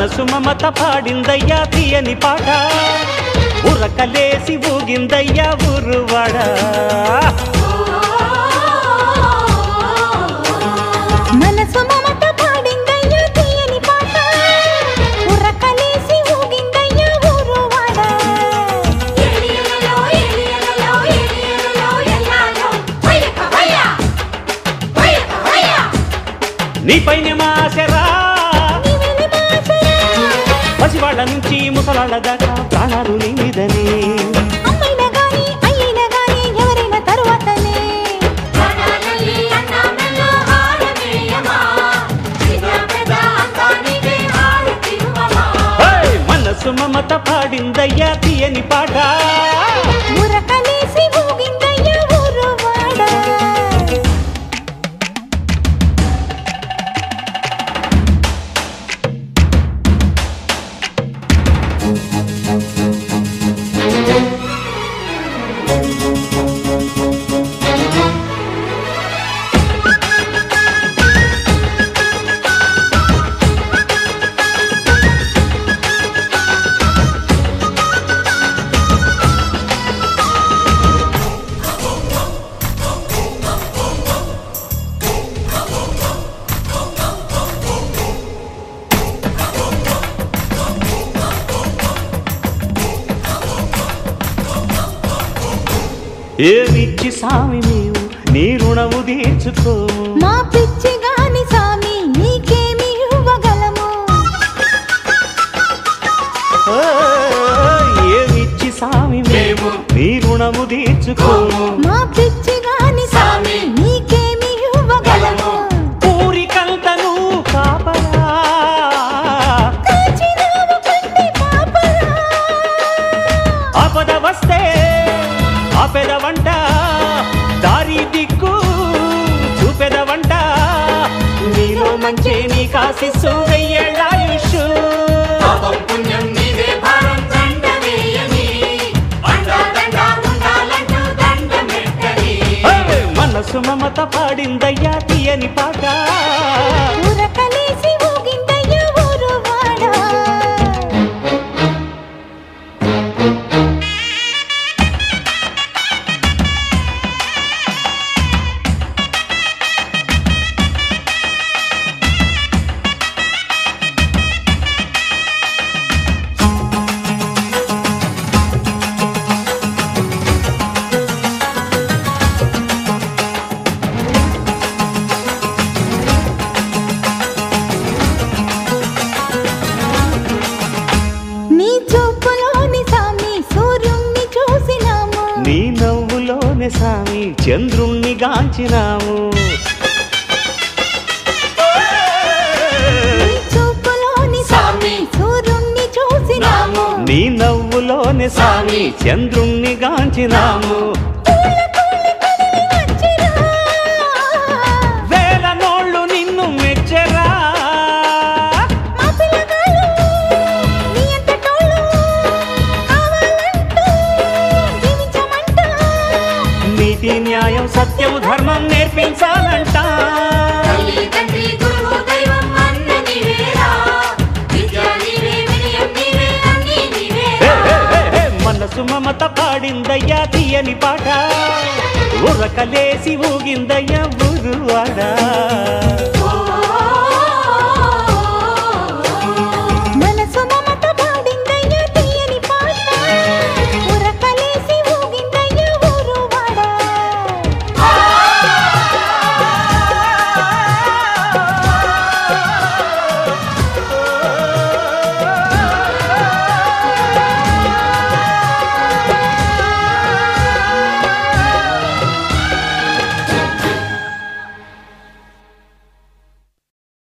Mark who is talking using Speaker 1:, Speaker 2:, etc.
Speaker 1: మనసు మమత పాడిందయ్యా తీయని పాట. ఉరకలేసి ఊగిందయ్యా ఊరువాడా.
Speaker 2: పెద్ద అంతా నీవే హారు తిరుమమా
Speaker 1: హేయ్! మనసు మమత పాడిందయ్యా తీయని పాట.
Speaker 3: ఉరకలేసి ఊగిందయ్యా
Speaker 1: ఏమిచ్చి సామి నీవు? నీ రుణము తీర్చుకోము
Speaker 3: మా పిచ్చి గాని సామి నీకేమి ఇవ్వగలము!
Speaker 1: ఏమిచ్చి సామి మేము నీ రుణము తీర్చుకోము
Speaker 3: మా పిచ్చి గాని సామి నీకేమి ఇవ్వగలము?
Speaker 1: ఊరికంతను కాపలా. ఆపద వస్తే ఆపెద వంట దారి దిక్కు చూపెద వంట నీలో మంచి నీ వెయ్యేళ్ళాయుష్
Speaker 2: పుణ్యం భారం దండమెట్టని.
Speaker 1: మనసు మమత పాడిందయ్యా తీయని పాట.
Speaker 3: సామి
Speaker 1: చంద్రుణ్ణి గాంచినాము.
Speaker 3: నీ చూపులోని సామి సూర్యుణ్ణి చూసినాము.
Speaker 1: నీ నవ్వులోనే సామి చంద్రుణ్ణి గాంచినాము. హే, మనసు మమత పాడిందయ్యా తీయని పాట. ఉరకలేసి ఊగిందయ్యా ఊరువాడా.